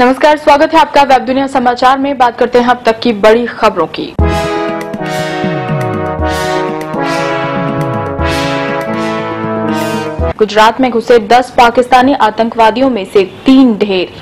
नमस्कार, स्वागत है आपका वेब दुनिया समाचार में। बात करते हैं अब तक की बड़ी खबरों की। गुजरात में घुसे 10 पाकिस्तानी आतंकवादियों में से तीन ढेर।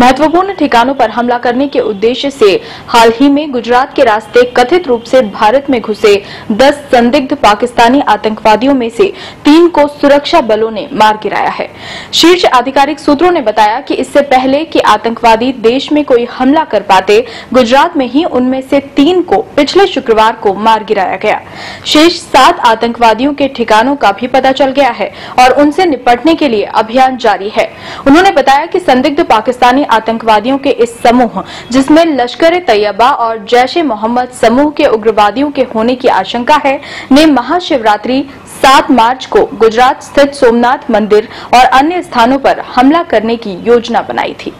महत्वपूर्ण ठिकानों पर हमला करने के उद्देश्य से हाल ही में गुजरात के रास्ते कथित रूप से भारत में घुसे 10 संदिग्ध पाकिस्तानी आतंकवादियों में से तीन को सुरक्षा बलों ने मार गिराया है। शीर्ष आधिकारिक सूत्रों ने बताया कि इससे पहले कि आतंकवादी देश में कोई हमला कर पाते, गुजरात में ही उनमें से तीन को पिछले शुक्रवार को मार गिराया गया। शेष सात आतंकवादियों के ठिकानों का भी पता चल गया है और उनसे निपटने के लिए अभियान जारी है। उन्होंने बताया कि संदिग्ध पाकिस्तानी आतंकवादियों के इस समूह, जिसमें लश्कर ए तैयबा और जैश ए मोहम्मद समूह के उग्रवादियों के होने की आशंका है, ने महाशिवरात्रि 7 मार्च को गुजरात स्थित सोमनाथ मंदिर और अन्य स्थानों पर हमला करने की योजना बनाई थी।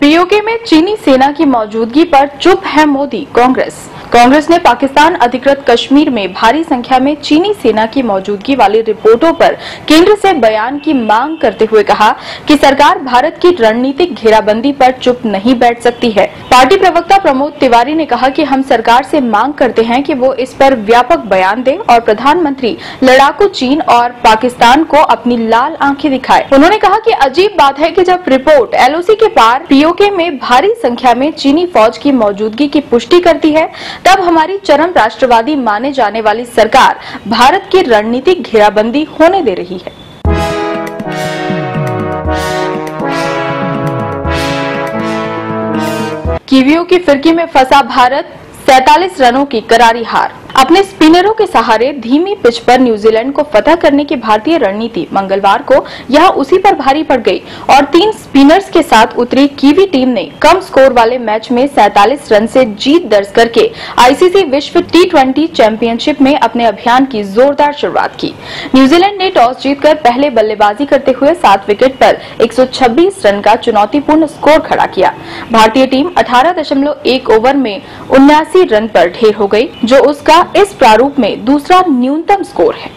पीओके में चीनी सेना की मौजूदगी पर चुप है मोदी, कांग्रेस। कांग्रेस ने पाकिस्तान अधिकृत कश्मीर में भारी संख्या में चीनी सेना की मौजूदगी वाली रिपोर्टों पर केंद्र से बयान की मांग करते हुए कहा कि सरकार भारत की रणनीतिक घेराबंदी पर चुप नहीं बैठ सकती है। पार्टी प्रवक्ता प्रमोद तिवारी ने कहा कि हम सरकार से मांग करते हैं कि वो इस पर व्यापक बयान दे और प्रधानमंत्री लड़ाकू चीन और पाकिस्तान को अपनी लाल आँखें दिखाए। उन्होंने कहा कि अजीब बात है कि जब रिपोर्ट एलओसी के पार पीओके में भारी संख्या में चीनी फौज की मौजूदगी की पुष्टि करती है तब हमारी चरम राष्ट्रवादी माने जाने वाली सरकार भारत की रणनीतिक घेराबंदी होने दे रही है। कीवियों की फिरकी में फंसा भारत, सैतालीस रनों की करारी हार। अपने स्पिनरों के सहारे धीमी पिच पर न्यूजीलैंड को फतह करने की भारतीय रणनीति मंगलवार को यह उसी पर भारी पड़ गई और तीन स्पिनर्स के साथ उतरी कीवी टीम ने कम स्कोर वाले मैच में सैतालीस रन से जीत दर्ज करके आईसीसी विश्व टी ट्वेंटी चैंपियनशिप में अपने अभियान की जोरदार शुरुआत की। न्यूजीलैंड ने टॉस जीतकर पहले बल्लेबाजी करते हुए सात विकेट पर 126 रन का चुनौतीपूर्ण स्कोर खड़ा किया। भारतीय टीम 18.1 ओवर में उन्यासी रन पर ढेर हो गई, जो उसका इस प्रारूप में दूसरा न्यूनतम स्कोर है।